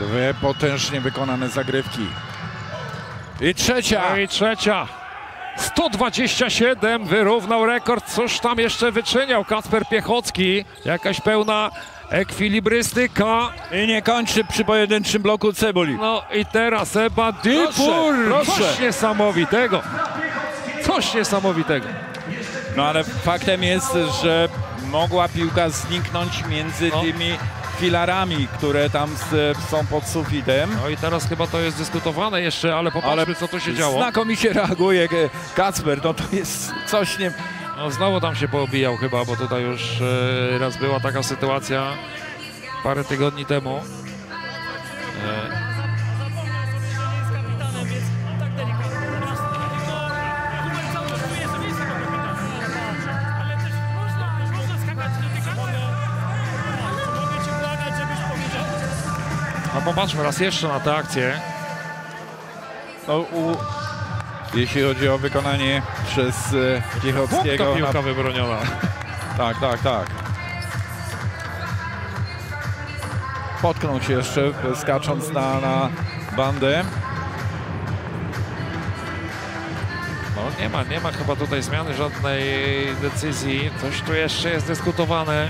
Dwie potężnie wykonane zagrywki. I trzecia. No i trzecia. 127 wyrównał rekord. Cóż tam jeszcze wyczyniał Kacper Piechocki. Jakaś pełna ekwilibrystyka. I nie kończy przy pojedynczym bloku Cebuli. No i teraz Eba Dipur. proszę. Coś niesamowitego. Coś niesamowitego. No ale faktem jest, że mogła piłka zniknąć między No. tymi filarami, które tam s- są pod sufitem. No i teraz chyba to jest dyskutowane jeszcze, ale popatrzmy co tu się działo. Znakomicie reaguje e, Kacper, no to jest coś nie... No znowu tam się poobijał chyba, bo tutaj już e, raz była taka sytuacja parę tygodni temu. No popatrzmy raz jeszcze na tę akcję. No, u, jeśli chodzi o wykonanie przez e, Punkta Piechockiego... piłka wybroniona. Tak, tak, tak. Potknął się jeszcze, e, skacząc na, na bandę. No nie ma, nie ma chyba tutaj zmiany żadnej decyzji. Coś tu jeszcze jest dyskutowane.